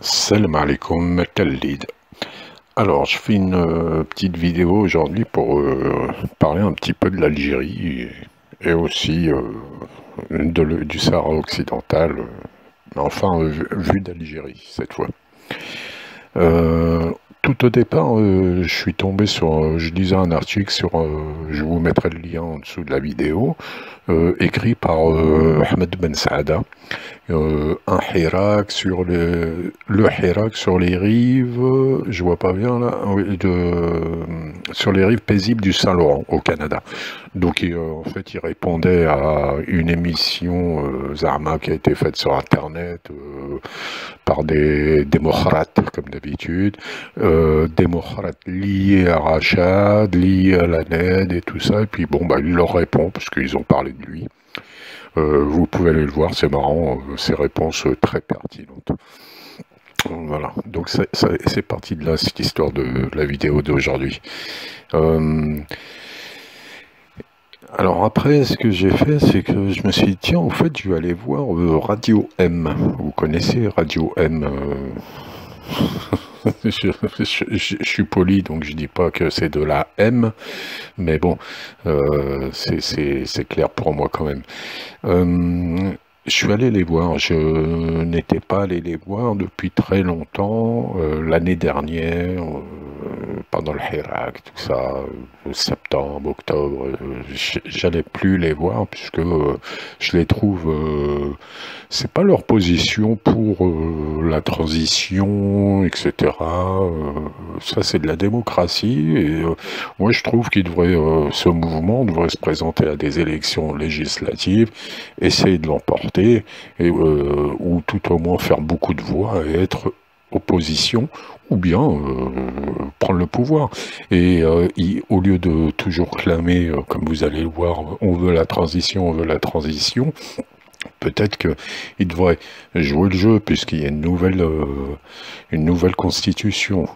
Salam alaikum, Khalid. Alors, je fais une euh, petite vidéo aujourd'hui pour euh, parler un petit peu de l'Algérie et, aussi euh, du Sahara occidental, enfin euh, vu, vu d'Algérie cette fois. Tout au départ, je suis tombé sur, je lisais un article sur, je vous mettrai le lien en dessous de la vidéo, écrit par Ahmed Ben Saada, euh, un Hirak sur le, le sur les rives, je vois pas bien là, ah sur les rives paisibles du Saint-Laurent au Canada. Donc euh, en fait, il répondait à une émission euh, Zarma qui a été faite sur Internet euh, par des démocrates comme d'habitude, démocrates liés à Rachad, liés à la NED et tout ça. Et puis bon, bah il leur répond parce qu'ils ont parlé de lui. Vous pouvez aller le voir, c'est marrant, ses réponses très pertinentes. Voilà, donc c'est parti de là, cette histoire de la vidéo d'aujourd'hui. Euh, alors après, ce que j'ai fait, c'est que je me suis dit, tiens, en fait, je vais aller voir euh, Radio M. Vous connaissez Radio M euh, je, suis poli, donc je dis pas que c'est de la M, mais bon, c'est clair pour moi quand même. Je suis allé les voir. Je n'étais pas allé les voir depuis très longtemps. euh, L'année dernière, euh, pendant le Hirak, tout ça, euh, septembre, octobre, j'allais plus les voir puisque je les trouve. c'est pas leur position pour la transition, etc. ça, c'est de la démocratie. Et moi, je trouve qu'il devrait, ce mouvement devrait se présenter à des élections législatives essayer de l'emporter, et, euh, ou tout au moins faire beaucoup de voix et être opposition, ou bien euh, prendre le pouvoir. Et euh, au lieu de toujours clamer, comme vous allez le voir, on veut la transition, on veut la transition, peut-être qu'il devrait jouer le jeu, puisqu'il y a une nouvelle, une nouvelle constitution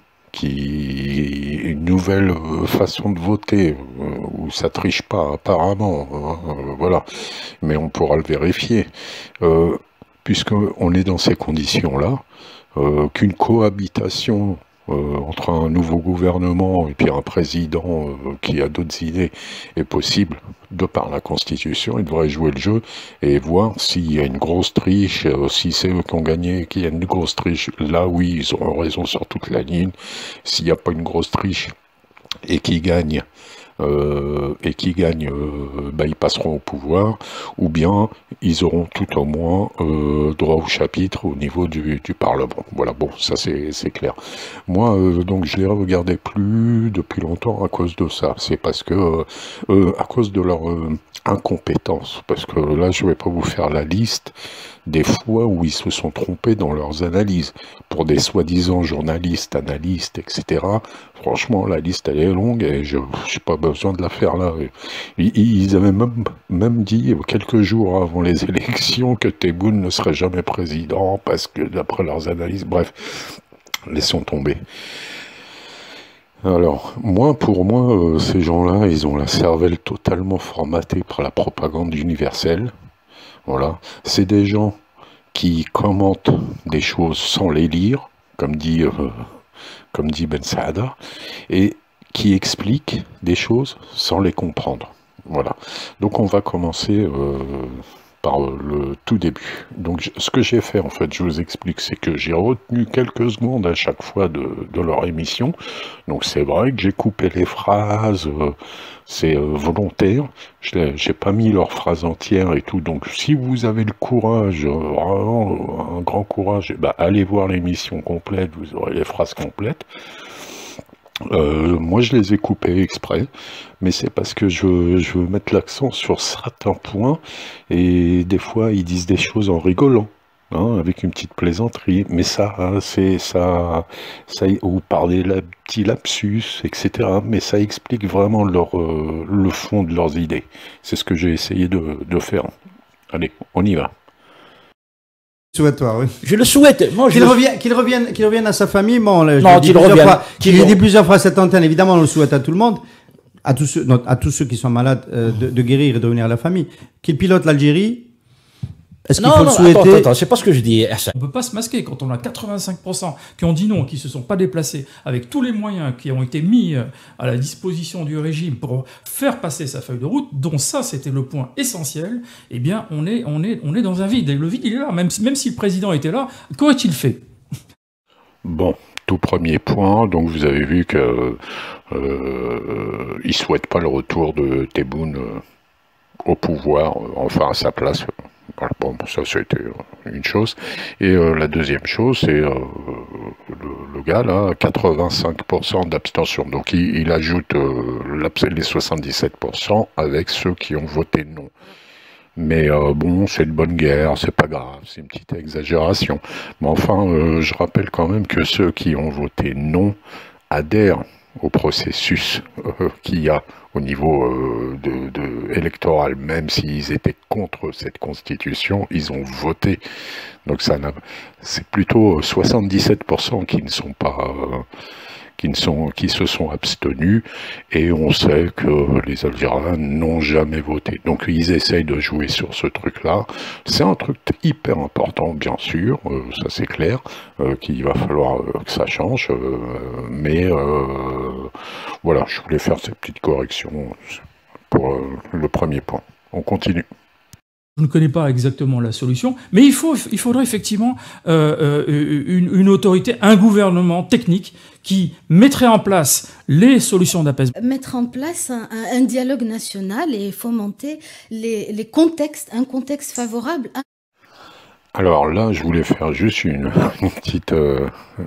une nouvelle euh, façon de voter euh, où ça triche pas apparemment hein, euh, voilà. Mais on pourra le vérifier. Euh, puisque on est dans ces conditions là qu'une cohabitation euh, entre un nouveau gouvernement et puis un président euh, qui a d'autres idées est possible de par la Constitution. Il devrait jouer le jeu et voir s'il y a une grosse triche, euh, si c'est eux qui ont gagné, qu'il y a une grosse triche. Là, oui, ils auront raison sur toute la ligne. S'il n'y a pas une grosse triche et qui gagne, euh, et qui gagnent, euh, bah, ils passeront au pouvoir, ou bien ils auront tout au moins euh, droit au chapitre au niveau du, du Parlement. Voilà, bon, ça c'est clair. Moi, donc, je les regardais plus depuis longtemps à cause de ça. C'est parce que, à cause de leur incompétence, parce que là, je vais pas vous faire la liste des fois où ils se sont trompés dans leurs analyses. Pour des soi-disant journalistes, analystes, etc. Franchement, la liste, elle est longue et je n'ai pas besoin de la faire là. Ils, avaient même, même dit quelques jours avant les élections que Tebboune ne serait jamais président parce que d'après leurs analyses, bref, laissons tomber. Alors, moi, pour moi, euh, ces gens-là, ils ont la cervelle totalement formatée par la propagande universelle. Voilà. C'est des gens qui commentent des choses sans les lire, comme dit, euh, comme dit Ben Saada, et qui expliquent des choses sans les comprendre. Voilà. Donc on va commencer euh, le tout début. Donc ce que j'ai fait en fait, je vous explique, c'est que j'ai retenu quelques secondes à chaque fois de, leur émission. Donc c'est vrai que j'ai coupé les phrases, euh, c'est euh, volontaire. J'ai pas mis leurs phrases entières et tout. Donc si vous avez le courage, euh, vraiment un grand courage, eh ben, allez voir l'émission complète, vous aurez les phrases complètes. Euh, moi, je les ai coupés exprès, mais c'est parce que je, veux mettre l'accent sur certains points, et des fois, ils disent des choses en rigolant, hein, avec une petite plaisanterie, mais ça, hein, c'est ça, ça, ou par des petits lapsus, etc. Mais ça explique vraiment euh, le fond de leurs idées. C'est ce que j'ai essayé de faire. Allez, on y va. Oui. Je le souhaite. Moi, Qu'il le- revienne, qu'il revienne, qu'il revienne à sa famille. Bon, là, je Non, dit qu'il plusieurs revienne. fois. Qu'il Je l'ai dit revienne. plusieurs fois à cette antenne. Évidemment, on le souhaite à tout le monde, à tous ceux, non, à tous ceux qui sont malades, euh, de, de guérir et de revenir à la famille. Qu'il pilote l'Algérie Est-ce qu'il Non, faut non, le souhaiter attends, attends, c'est pas ce que je dis. On ne peut pas se masquer quand on a 85% qui ont dit non, qui ne se sont pas déplacés, avec tous les moyens qui ont été mis euh, à la disposition du régime pour faire passer sa feuille de route, dont ça c'était le point essentiel, eh bien on est, on est, on est dans un vide. Et le vide il est là, même si, même si le président était là, qu'aurait-il fait? Bon, tout premier point, donc vous avez vu que euh, il souhaite pas le retour de Tebboune euh, au pouvoir, euh, enfin à sa place. Bon, ça c'était euh, une chose. Et euh, la deuxième chose, c'est euh, le, gars là, 85% d'abstention. Donc il, ajoute les 77% avec ceux qui ont voté non. Mais bon, c'est une bonne guerre, c'est pas grave, c'est une petite exagération. Mais enfin, je rappelle quand même que ceux qui ont voté non adhèrent au processus euh, qu'il y a au niveau euh, électoral, même s'ils étaient contre cette constitution, ils ont voté. Donc ça c'est plutôt 77% qui ne sont pas euh, qui ne sont qui se sont abstenus et on sait que les Algériens n'ont jamais voté. Donc ils essayent de jouer sur ce truc-là. C'est un truc hyper important, bien sûr, euh, ça c'est clair, euh, qu'il va falloir euh, que ça change. mais voilà, je voulais faire cette petite correction pour le premier point. On continue. Je ne connais pas exactement la solution, mais il, faut, il faudrait effectivement euh, euh, une, une autorité, un gouvernement technique qui mettrait en place les solutions d'apaisement. mettre en place un, dialogue national et fomenter les, les contextes, un contexte favorable. à- Alors là, je voulais faire juste une, une petite, euh, euh,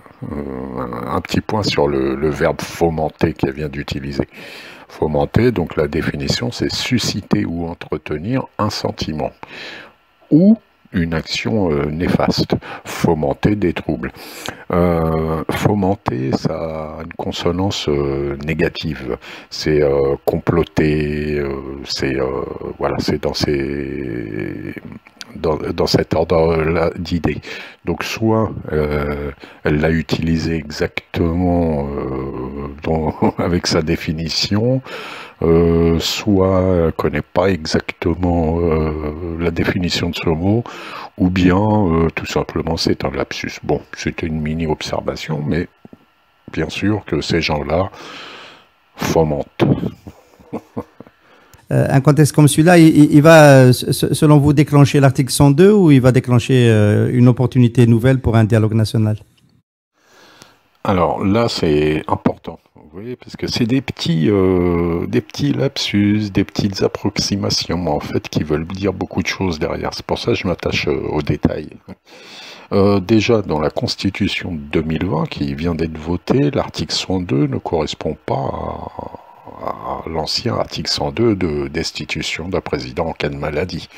un petit point sur le, le verbe fomenter qu'elle vient d'utiliser. Fomenter, donc la définition, c'est susciter ou entretenir un sentiment ou une action euh, néfaste, fomenter des troubles. Euh, fomenter, ça a une consonance euh, négative. C'est comploter, c'est voilà, c'est dans ces dans, dans cet ordre-là d'idées. Donc soit euh, elle l'a utilisé exactement euh, avec sa définition, euh, soit elle connaît pas exactement la définition de ce mot, ou bien tout simplement c'est un lapsus. Bon, c'était une mini observation, mais bien sûr que ces gens-là fomentent. Euh, un contexte comme celui-là, il, va, euh, se- selon vous, déclencher l'article 102 ou il va déclencher euh, une opportunité nouvelle pour un dialogue national? Alors là, c'est important, vous voyez, parce que c'est des petits, des petits lapsus, des petites approximations, en fait, qui veulent dire beaucoup de choses derrière. C'est pour ça que je m'attache aux détails. Déjà, dans la Constitution de 2020, qui vient d'être votée, l'article 102 ne correspond pas à, l'ancien article 102 de destitution d'un président en cas de maladie.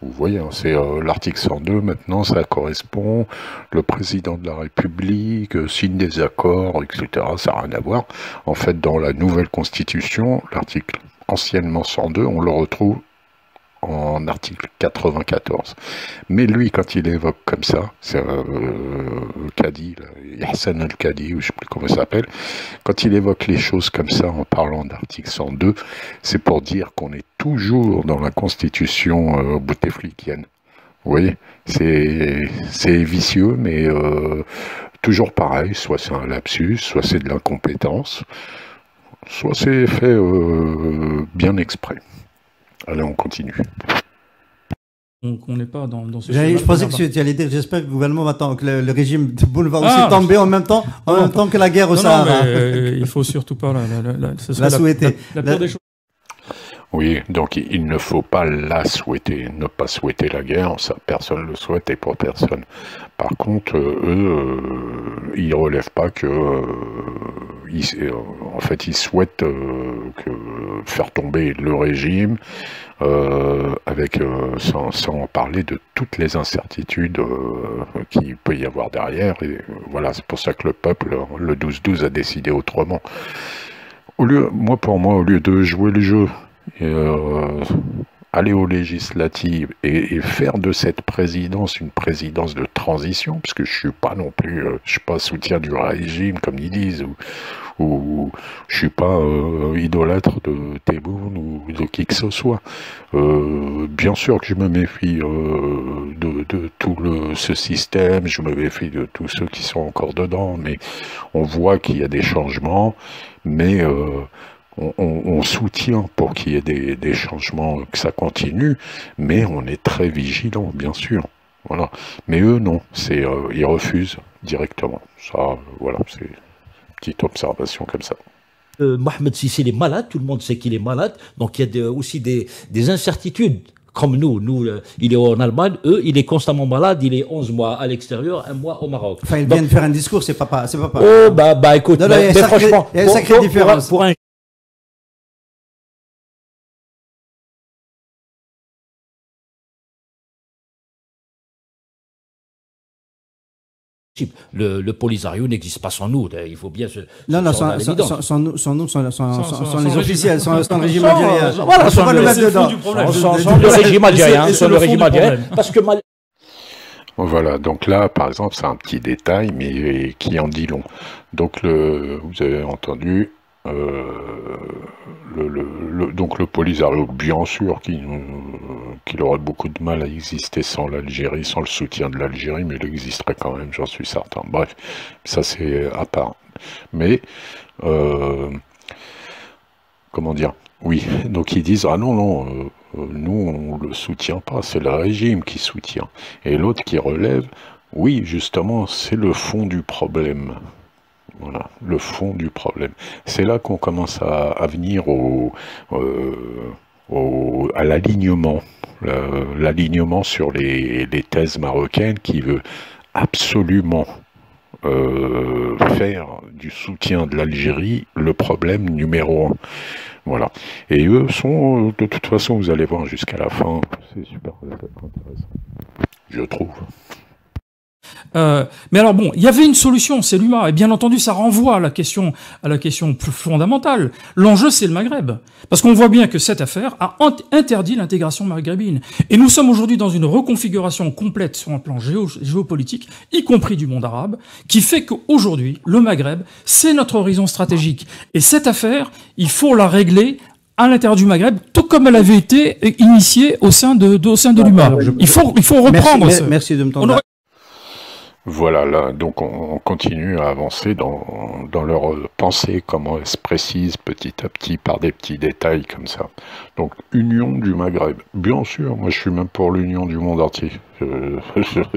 Vous voyez, hein, c'est euh, l'article 102, maintenant, ça correspond le président de la République euh, signe des accords, etc. Ça n'a rien à voir. En fait, dans la nouvelle constitution, l'article anciennement 102, on le retrouve en article 94. Mais lui, quand il évoque comme ça, c'est euh, Kadi, Hassan al-Kadi, ou je sais plus comment il s'appelle, quand il évoque les choses comme ça en parlant d'article 102, c'est pour dire qu'on est toujours dans la constitution euh, bouteflikienne. Vous voyez, c'est c'est vicieux, mais euh, toujours pareil. Soit c'est un lapsus, soit c'est de l'incompétence, soit c'est fait euh, bien exprès. Allez, on continue. Donc on n'est pas dans, dans ce Je pensais que tu allais dire, j'espère que le gouvernement va que le, le régime de Boule va Ah, aussi tomber en même temps, en non, même temps que la guerre au Non, non, Sahara. mais, euh, il faut surtout pas la, la, la, ce serait La souhaiter. La, la pire La- des choses. Oui, donc il ne faut pas la souhaiter, ne pas souhaiter la guerre, ça personne le souhaite et pour personne. Par contre, euh, eux, euh, ils relèvent pas que, euh, en fait, ils souhaitent euh, que faire tomber le régime, euh, avec sans, sans parler de toutes les incertitudes qu'il peut y avoir derrière. Et voilà, c'est pour ça que le peuple, le 12-12, a décidé autrement. Au lieu, moi pour moi, au lieu de jouer le jeu aller aux législatives et, faire de cette présidence une présidence de transition, puisque je suis pas non plus, euh, je suis pas soutien du régime comme ils disent, ou, ou je suis pas euh, idolâtre de Tebboune ou de qui que ce soit. Euh, bien sûr que je me méfie de, de, tout le, ce système, je me méfie de tous ceux qui sont encore dedans, mais on voit qu'il y a des changements, mais on, on, soutient pour qu'il y ait des, des, changements, que ça continue, mais on est très vigilant, bien sûr. Voilà. Mais eux, non, c'est ils refusent directement. Ça, voilà, c'est petite observation comme ça. Euh, Mohamed Sissi est malade, tout le monde sait qu'il est malade, donc il y a aussi des, des, incertitudes. Comme nous, nous, euh, il est en Allemagne, eux, il est constamment malade, il est 11 mois à l'extérieur, un mois au Maroc. Enfin, il vient de faire un discours, c'est pas, c'est pas, Oh, bah, bah, écoute, mais, franchement, il y a une sacrée différence. pour un Le, le Polisario n'existe pas sans nous. Il faut bien se. Non, non, sans, sans, sans, nous, sans, nous, sans, sans, les officiels, sans, le régime algérien. Voilà, sans le mettre dedans. Sans le régime algérien. Sans le régime algérien. Parce que. Voilà, donc là, par exemple, c'est un petit détail, mais qui en dit long. Donc, le, vous avez entendu, euh, le, le, donc le Polisario, bien sûr, qu'il qui aurait beaucoup de mal à exister sans l'Algérie, sans le soutien de l'Algérie, mais il existerait quand même, j'en suis certain. Bref, ça c'est à part. Mais, euh, comment dire? Oui, donc ils disent, ah non, non, euh, nous on le soutient pas, c'est le régime qui soutient. Et l'autre qui relève, oui, justement, c'est le fond du problème. Voilà, le fond du problème. C'est là qu'on commence à, venir au, euh, à l'alignement, l'alignement sur les, thèses marocaines qui veut absolument euh, faire du soutien de l'Algérie le problème numéro un. Voilà. Et eux sont, de toute façon, vous allez voir jusqu'à la fin, c'est super intéressant, je trouve. Euh, mais alors bon, il y avait une solution, c'est l'UMA, et bien entendu, ça renvoie à la question, à la question plus fondamentale. L'enjeu, c'est le Maghreb, parce qu'on voit bien que cette affaire a interdit l'intégration maghrébine, et nous sommes aujourd'hui dans une reconfiguration complète sur un plan géopolitique, y compris du monde arabe, qui fait qu'aujourd'hui, le Maghreb, c'est notre horizon stratégique, et cette affaire, il faut la régler à l'intérieur du Maghreb, tout comme elle avait été initiée au sein de, au sein de l'UMA. Il faut, il faut reprendre. Merci, merci de me tendre. Voilà, là, donc on, continue à avancer dans, leur pensée, comment elles se précisent petit à petit par des petits détails comme ça. Donc, union du Maghreb. Bien sûr, moi je suis même pour l'union du monde entier.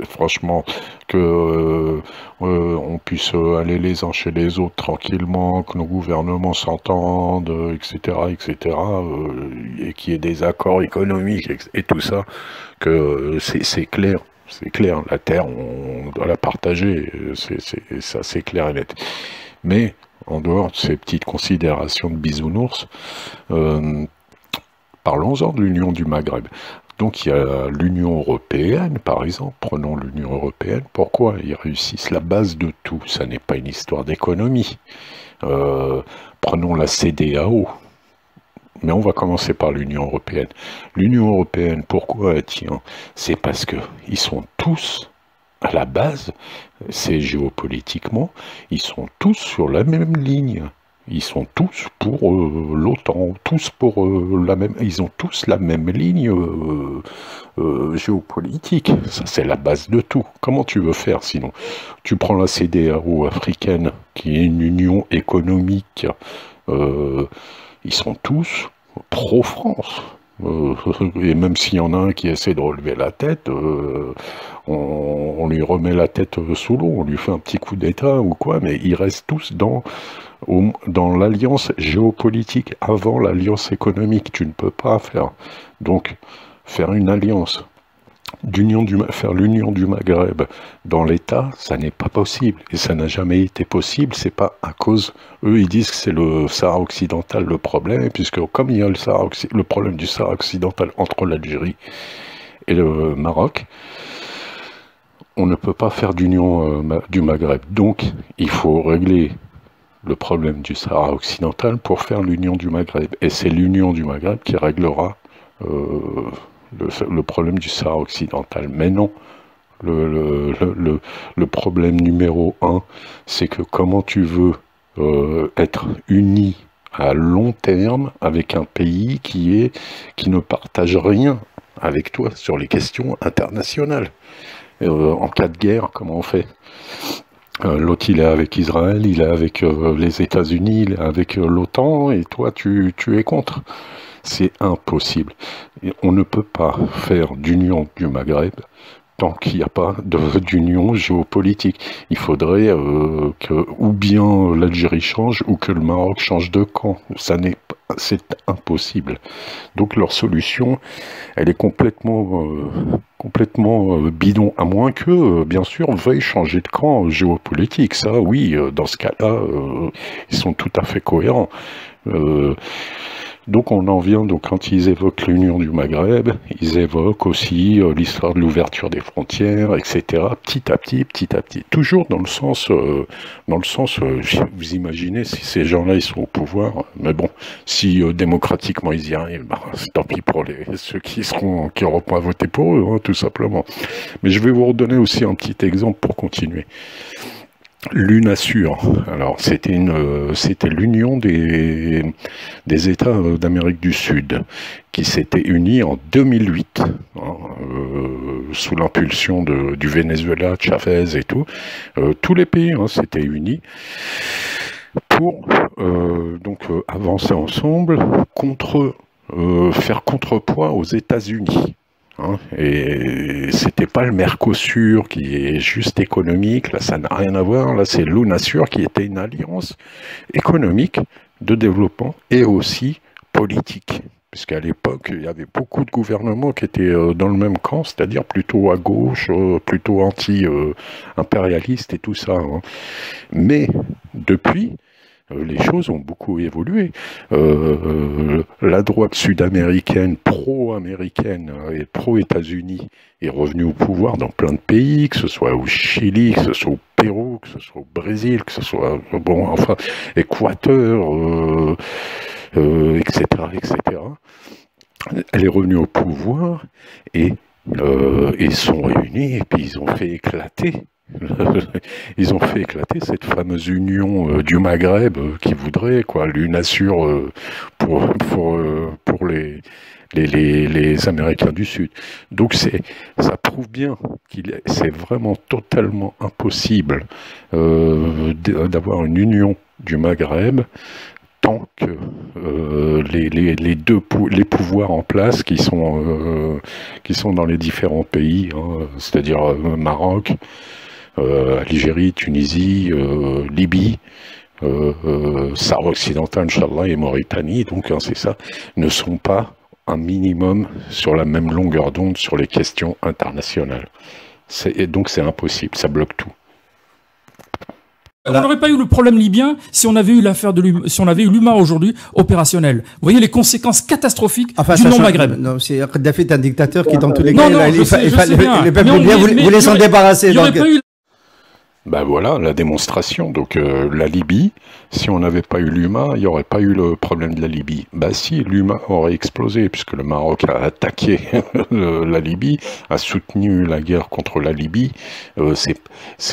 franchement, que euh, euh, on puisse aller les uns chez les autres tranquillement, que nos gouvernements s'entendent, etc., etc., euh, et qu'il y ait des accords économiques et tout ça, que c'est clair c'est clair, la Terre, on doit la partager, c'est ça c'est clair et net. Mais, en dehors de ces petites considérations de bisounours, euh, parlons-en de l'Union du Maghreb. Donc il y a l'Union européenne, par exemple, prenons l'Union européenne, pourquoi ils réussissent La base de tout, ça n'est pas une histoire d'économie. Euh, prenons la CDAO, mais on va commencer par l'Union européenne. L'Union européenne, pourquoi elle tient C'est parce que ils sont tous à la base, c'est géopolitiquement, ils sont tous sur la même ligne. Ils sont tous pour euh, l'OTAN, tous pour euh, la même, ils ont tous la même ligne euh, géopolitique. Ça, c'est la base de tout. Comment tu veux faire sinon? Tu prends la CDAO africaine, qui est une union économique ils sont tous pro-France. Euh, et même s'il y en a un qui essaie de relever la tête, euh, on, lui remet la tête sous l'eau, on lui fait un petit coup d'État ou quoi, mais ils restent tous dans, dans l'alliance géopolitique avant l'alliance économique. Tu ne peux pas faire. Donc, faire une alliance d'union du, faire l'union du Maghreb dans l'État, ça n'est pas possible. Et ça n'a jamais été possible. C'est pas à cause. Eux, ils disent que c'est le Sahara occidental le problème, puisque comme il y a le, Sahara, problème du Sahara occidental entre l'Algérie et le Maroc, on ne peut pas faire d'union euh, du Maghreb. Donc, il faut régler le problème du Sahara occidental pour faire l'union du Maghreb. Et c'est l'union du Maghreb qui réglera le, problème du Sahara occidental. Mais non, le, le problème numéro un, c'est que comment tu veux être uni à long terme avec un pays qui, est, qui ne partage rien avec toi sur les questions internationales. Euh, en cas de guerre, comment on fait? Euh, L'autre, il est avec Israël, il est avec euh, les États-Unis, il est avec l'OTAN, et toi, tu, tu es contre. C'est impossible. on ne peut pas faire d'union du Maghreb tant qu'il n'y a pas d'union géopolitique. Il faudrait euh, que ou bien l'Algérie change ou que le Maroc change de camp. Ça n'est c'est impossible. Donc leur solution, elle est complètement, euh, complètement euh, bidon, à moins que, bien sûr, veuillent changer de camp géopolitique. Ça, oui, dans ce cas-là, ils sont tout à fait cohérents. Donc on en vient, donc quand ils évoquent l'union du Maghreb, ils évoquent aussi euh, l'histoire de l'ouverture des frontières, etc. Petit à petit, petit à petit. Toujours dans le sens, euh, dans le sens, euh, vous imaginez si ces gens-là ils sont au pouvoir, mais bon, si démocratiquement ils y arrivent, bah, tant pis pour les, ceux qui seront, qui n'auront pas voté pour eux, hein, tout simplement. Mais je vais vous redonner aussi un petit exemple pour continuer. L'UNASUR, alors c'était une, euh, c'était l'union des, des États euh, d'Amérique du Sud qui s'étaient unis en 2008 hein, euh, sous l'impulsion du Venezuela, Chavez et tout. tous les pays hein, s'étaient unis pour donc avancer ensemble contre faire contrepoids aux États-Unis. Hein, et c'était pas le Mercosur qui est juste économique, là ça n'a rien à voir, là c'est l'UNASUR qui était une alliance économique de développement et aussi politique. Puisqu'à l'époque, il y avait beaucoup de gouvernements qui étaient euh, dans le même camp, c'est-à-dire plutôt à gauche, euh, plutôt anti-impérialiste et tout ça. Hein. Mais depuis, euh, les choses ont beaucoup évolué. Euh, euh, la droite sud-américaine, pro-américaine et pro-États-Unis est revenue au pouvoir dans plein de pays, que ce soit au Chili, que ce soit au Pérou, que ce soit au Brésil, que ce soit, bon, enfin, Équateur, etc., etc. Elle est revenue au pouvoir et ils sont réunis et puis ils ont fait éclater ils ont fait éclater cette fameuse union euh, du Maghreb euh, qui voudrait quoi l'UNASUR euh, pour pour les les, les, Américains du Sud. Donc ça prouve bien qu'il c'est vraiment totalement impossible d'avoir une union du Maghreb tant que les, les, les, deux les pouvoirs en place qui sont qui sont dans les différents pays, hein, c'est-à-dire Maroc, Algérie, Tunisie, euh, Libye, euh, Sahara occidental, Inch'Allah, et Mauritanie, donc hein, c'est ça, ne sont pas un minimum sur la même longueur d'onde sur les questions internationales. Et donc c'est impossible, ça bloque tout. On n'aurait pas eu le problème libyen si on avait eu l'affaire de si on avait eu l'humain aujourd'hui opérationnel. Vous voyez les conséquences catastrophiques du non-Maghreb. Non, c'est est un dictateur qui dans tous les cas, non, il, le peuple libyen voulait s'en débarrasser. Ben voilà, la démonstration. Donc euh, la Libye, si on n'avait pas eu l'UMA, il n'y aurait pas eu le problème de la Libye. Ben si, l'UMA aurait explosé, puisque le Maroc a attaqué la Libye, a soutenu la guerre contre la Libye, euh,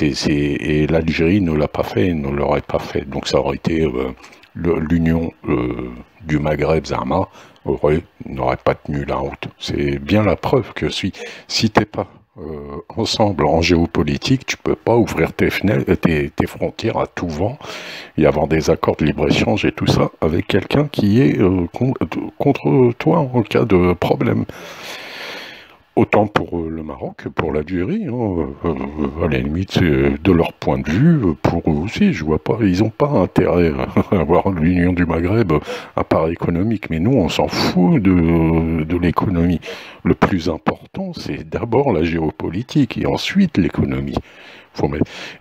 et l'Algérie ne l'a pas fait, ne l'aurait pas fait. Donc ça aurait été euh, l'union du Maghreb, Zama, n'aurait pas tenu la route. C'est bien la preuve que si, si t'es pas euh, ensemble en géopolitique, tu peux pas ouvrir tes, fenêtres, tes, tes, frontières à tout vent et avoir des accords de libre-échange et tout ça avec quelqu'un qui est euh, contre toi en cas de problème autant pour euh, le Maroc que pour l'Algérie. Hein. Euh, euh, à la limite, de leur point de vue, pour eux aussi, je vois pas, ils n'ont pas intérêt à avoir l'union du Maghreb à part économique. Mais nous, on s'en fout de, de l'économie. Le plus important, c'est d'abord la géopolitique et ensuite l'économie.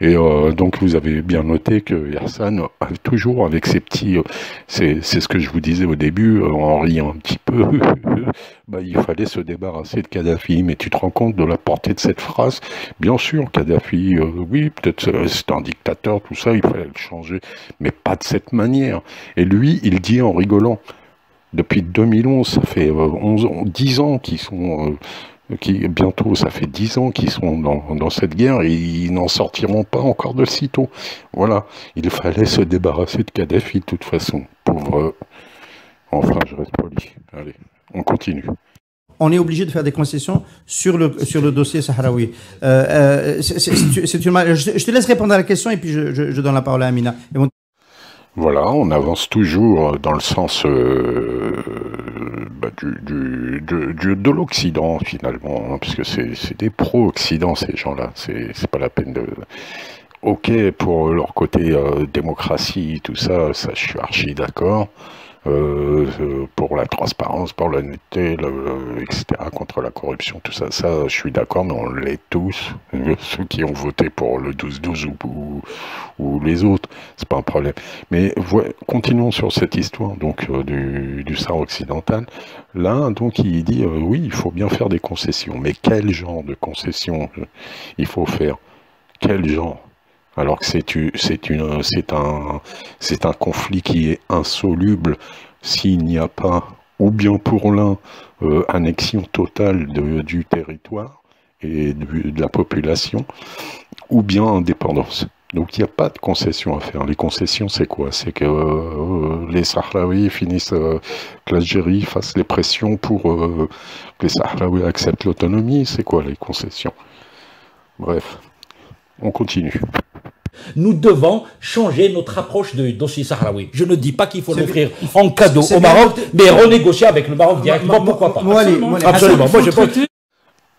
Et euh, donc vous avez bien noté que Yersan toujours avec ses petits, euh, c'est ce que je vous disais au début euh, en riant un petit peu, bah, il fallait se débarrasser de Kadhafi. Mais tu te rends compte de la portée de cette phrase? Bien sûr, Kadhafi, oui, peut-être c'est un dictateur, tout ça, il fallait le changer, mais pas de cette manière. Et lui, il dit en rigolant, Depuis 2011, ça fait 11, 10 ans qu'ils sont qui bientôt, ça fait dix ans qu'ils sont dans, dans, cette guerre et ils n'en sortiront pas encore de sitôt. Voilà, il fallait se débarrasser de Kadhafi de toute façon. Pauvre. Enfin, je reste poli. Allez, on continue. On est obligé de faire des concessions sur le, sur le dossier sahraoui. Euh, euh, c'est une, je, te laisse répondre à la question et puis je, je, je donne la parole à Amina. Voilà, on avance toujours dans le sens euh, bah, du, de, l'Occident finalement, hein, parce que c'est des pro-Occident ces gens-là, c'est pas la peine de... Ok pour leur côté euh, démocratie, tout ça, ça je suis archi d'accord. Euh, pour la transparence, pour l'honnêteté, etc., contre la corruption, tout ça, ça, je suis d'accord, mais on l'est tous, ceux qui ont voté pour le 12-12 ou, les autres, c'est pas un problème. Mais continuons sur cette histoire donc euh, du, du Sahara occidental. Là, donc, il dit, euh, oui, il faut bien faire des concessions, mais quel genre de concessions il faut faire? Quel genre? Alors que c'est un conflit qui est insoluble s'il n'y a pas, ou bien pour l'un, euh, annexion totale du territoire et de, la population, ou bien indépendance. Donc il n'y a pas de concession à faire. Les concessions, c'est quoi? C'est que euh, les Sahraouis finissent, euh, que l'Algérie fasse les pressions pour que les Sahraouis acceptent l'autonomie. C'est quoi les concessions? Bref, on continue. Nous devons changer notre approche de dossier sahraoui. Je ne dis pas qu'il faut l'offrir en cadeau au Maroc, mais renégocier avec le Maroc directement, pourquoi pas? Absolument. Moi, je pense...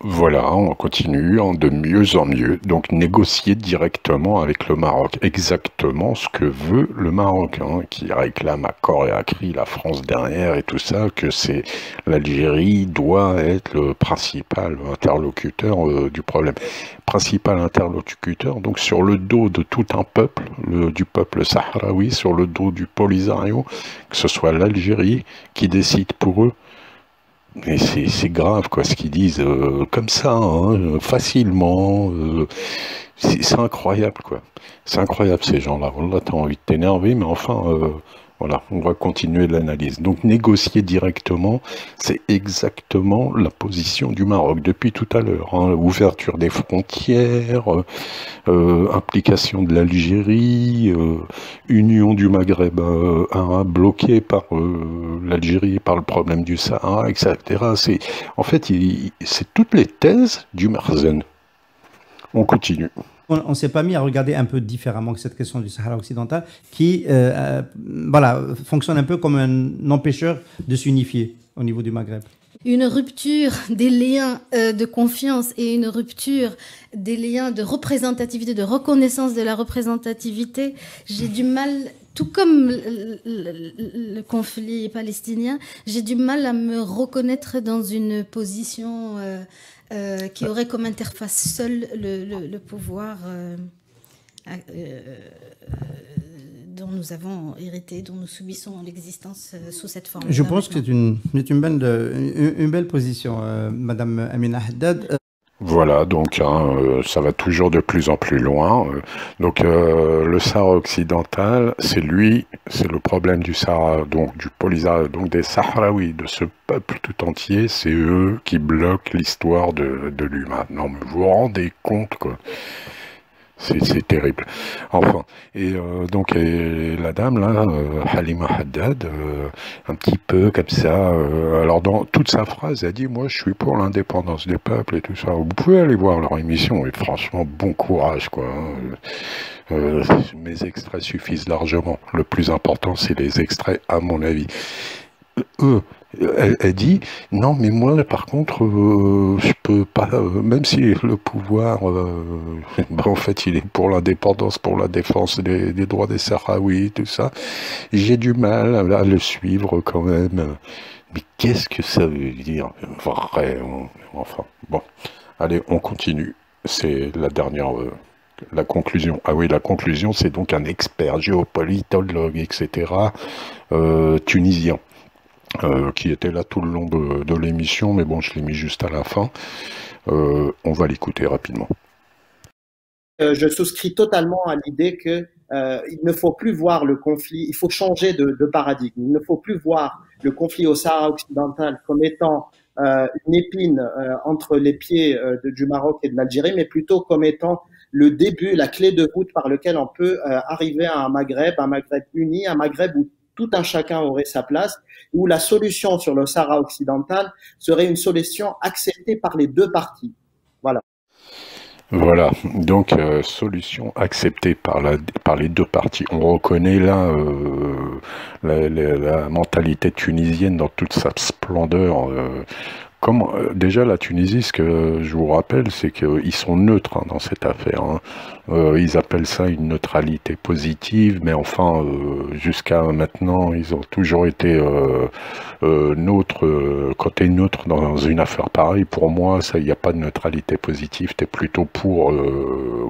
Voilà, on continue en de mieux en mieux. Donc négocier directement avec le Maroc, exactement ce que veut le Maroc, hein, qui réclame à corps et à cri la France derrière et tout ça, que c'est l'Algérie doit être le principal interlocuteur euh, du problème. Principal interlocuteur, donc sur le dos de tout un peuple, le, du peuple sahraoui, sur le dos du Polisario, que ce soit l'Algérie qui décide pour eux c'est grave, quoi, ce qu'ils disent euh, comme ça, hein, facilement. Euh, c'est incroyable, quoi. C'est incroyable, ces gens-là. Voilà, t'as envie de t'énerver, mais enfin, euh, voilà, on va continuer l'analyse. Donc négocier directement, c'est exactement la position du Maroc depuis tout à l'heure. Hein. Ouverture des frontières, euh, euh, implication de l'Algérie, euh, union du Maghreb arabe bloqué par l'Algérie, par le problème du Sahara, etc. En fait, c'est toutes les thèses du Merzen. On continue on ne s'est pas mis à regarder un peu différemment cette question du Sahara occidental, qui euh, euh, voilà, fonctionne un peu comme un empêcheur de s'unifier au niveau du Maghreb. Une rupture des liens euh, de confiance et une rupture des liens de représentativité, de reconnaissance de la représentativité, j'ai du mal, tout comme le, conflit palestinien, j'ai du mal à me reconnaître dans une position qui aurait comme interface seul le, pouvoir euh, euh, dont nous avons hérité, dont nous subissons l'existence sous cette forme. Je pense que c'est une, une, belle, une, belle position, Madame Amina Haddad. Voilà, donc hein, euh, ça va toujours de plus en plus loin. Euh. donc euh, le Sahara occidental, c'est lui, c'est le problème du Sahara, donc du Polisario, donc des Sahraouis, de ce peuple tout entier, c'est eux qui bloquent l'histoire de, de l'humain. Non, mais vous vous rendez compte quoi c'est terrible. Enfin, et euh, donc la dame là, euh, Halima Haddad, euh, un petit peu comme ça. alors dans toute sa phrase, elle dit moi je suis pour l'indépendance des peuples et tout ça. Vous pouvez aller voir leur émission et franchement bon courage quoi. Hein. mes extraits suffisent largement. Le plus important c'est les extraits à mon avis. Eux, elle, dit non mais moi par contre euh, je peux pas euh, même si le pouvoir euh, ben, en fait il est pour l'indépendance pour la défense des, droits des Sahraouis tout ça j'ai du mal à, le suivre quand même mais qu'est-ce que ça veut dire vraiment? Enfin bon allez on continue c'est la dernière la conclusion. Ah oui, la conclusion, c'est donc un expert géopolitologue, etc., tunisien. Euh, qui était là tout le long de, l'émission, mais bon, je l'ai mis juste à la fin. Euh, on va l'écouter rapidement. Euh, je souscris totalement à l'idée que il ne faut plus voir le conflit, il faut changer de, paradigme. Il ne faut plus voir le conflit au Sahara occidental comme étant une épine entre les pieds du Maroc et de l'Algérie, mais plutôt comme étant le début, la clé de voûte par lequel on peut arriver à un Maghreb, un Maghreb uni, un Maghreb où tout un chacun aurait sa place, où la solution sur le Sahara occidental serait une solution acceptée par les deux parties. Voilà. Voilà, donc euh, solution acceptée par, les deux parties. On reconnaît là euh, la, mentalité tunisienne dans toute sa splendeur. Euh, comme, euh, déjà, la Tunisie, ce que je vous rappelle, c'est qu'ils sont neutres hein, dans cette affaire. Hein. Euh, ils appellent ça une neutralité positive, mais enfin, euh, jusqu'à maintenant, ils ont toujours été neutres. quand tu es neutre dans une affaire pareille, pour moi, il n'y a pas de neutralité positive, tu es plutôt pour,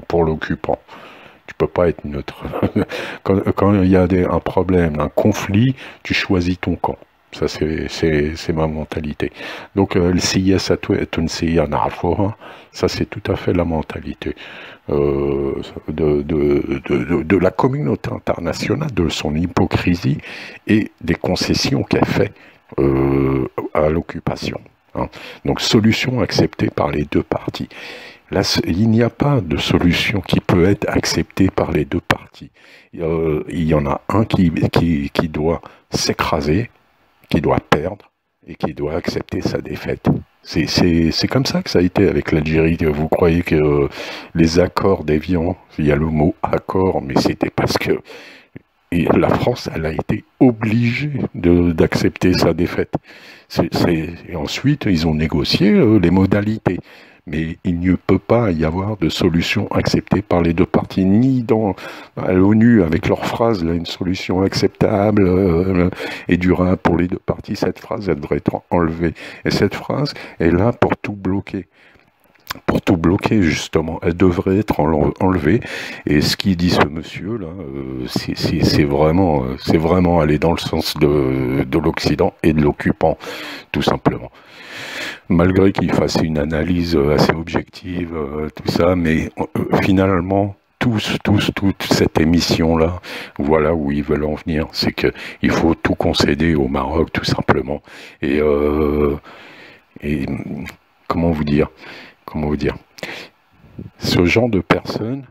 pour l'occupant. Tu peux pas être neutre. quand il y a des, un problème, un conflit, tu choisis ton camp. Ça, c'est ma mentalité. Donc, le CIS à Tunisia Narfoha, ça, c'est tout à fait la mentalité euh, de, la communauté internationale, de son hypocrisie et des concessions qu'elle fait euh, à l'occupation. Hein. Donc, solution acceptée par les deux parties. Là, il n'y a pas de solution qui peut être acceptée par les deux parties. Euh, il y en a un qui doit s'écraser qui doit perdre et qui doit accepter sa défaite. C'est comme ça que ça a été avec l'Algérie. Vous croyez que euh, les accords d'Evian, il y a le mot accord, mais c'était parce que la France, elle a été obligée d'accepter sa défaite. Et ensuite, ils ont négocié euh, les modalités mais il ne peut pas y avoir de solution acceptée par les deux parties, ni dans l'ONU avec leur phrase, là, une solution acceptable euh, et durable pour les deux parties. Cette phrase, elle devrait être enlevée. Et cette phrase est là pour tout bloquer pour tout bloquer justement, elle devrait être enlevée. Et ce qu'il dit ce monsieur là, euh, c'est vraiment, euh, vraiment aller dans le sens de l'Occident et de l'occupant, tout simplement malgré qu'il fasse une analyse euh, assez objective, euh, tout ça, mais euh, finalement, tous, tous, toute cette émission-là, voilà où ils veulent en venir, c'est que il faut tout concéder au Maroc, tout simplement. Et, euh, comment vous dire, comment vous dire, ce genre de personnes,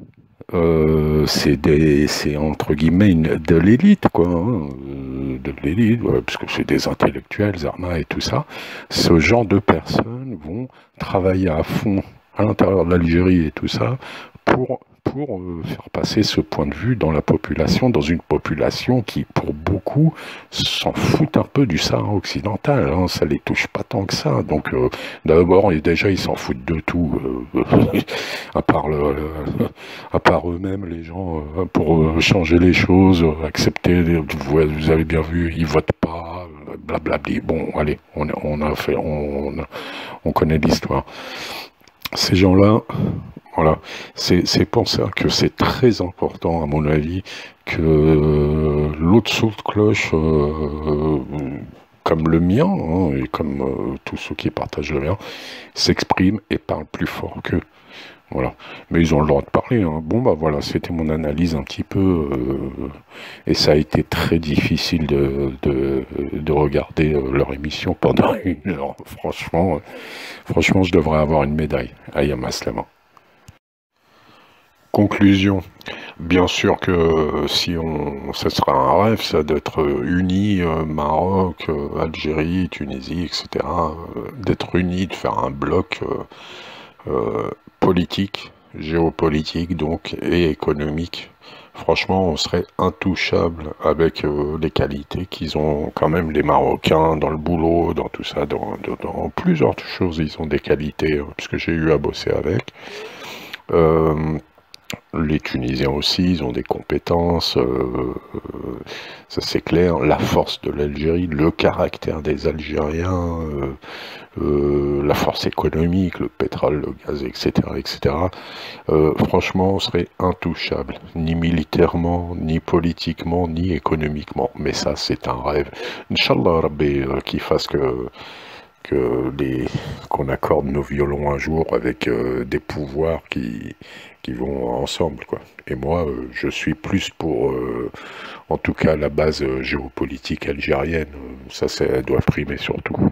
euh, c'est entre guillemets une, de l'élite, quoi, hein, euh, de l'élite, ouais, parce que c'est des intellectuels, Zarma et tout ça. Ce genre de personnes vont travailler à fond à l'intérieur de l'Algérie et tout ça pour euh, faire passer ce point de vue dans la population, dans une population qui, pour beaucoup, s'en fout un peu du Sahara occidental. Hein, ça les touche pas tant que ça. Donc, euh, d'abord, déjà, ils s'en foutent de tout, euh, à part à part eux-mêmes, les gens, euh, pour changer les choses, accepter. Vous, vous avez bien vu, ils votent pas. Blablabli. Bon, allez, on, on a fait, on, on connaît l'histoire. Ces gens-là, voilà, c'est pour ça que c'est très important, à mon avis, que l'autre saut de cloche, euh, comme le mien, hein, et comme euh, tous ceux qui partagent le mien, s'expriment et parlent plus fort qu'eux. Voilà. Mais ils ont le droit de parler. Hein. Bon, bah voilà, c'était mon analyse un petit peu. Euh, et ça a été très difficile de, de, de regarder euh, leur émission pendant une heure. Franchement, euh, franchement, je devrais avoir une médaille. Ayam Aslama. Conclusion. Bien sûr que si on, ce sera un rêve, ça d'être unis, euh, Maroc, euh, Algérie, Tunisie, etc., euh, d'être unis, de faire un bloc politique, géopolitique donc, et économique. Franchement, on serait intouchable avec les qualités qu'ils ont quand même les Marocains dans le boulot, dans tout ça, dans, dans plusieurs choses, ils ont des qualités, puisque j'ai eu à bosser avec. Euh, les Tunisiens aussi, ils ont des compétences, euh, ça c'est clair. La force de l'Algérie, le caractère des Algériens, euh, euh, la force économique, le pétrole, le gaz, etc., etc. Euh, franchement, on serait intouchable, ni militairement, ni politiquement, ni économiquement. Mais ça, c'est un rêve. Inch'Allah, Rabbi, euh, qu'il fasse que qu'on accorde nos violons un jour avec euh, des pouvoirs qui vont ensemble quoi Et moi, euh, je suis plus pour, euh, en tout cas, la base euh, géopolitique algérienne. Ça, ça doit primer surtout.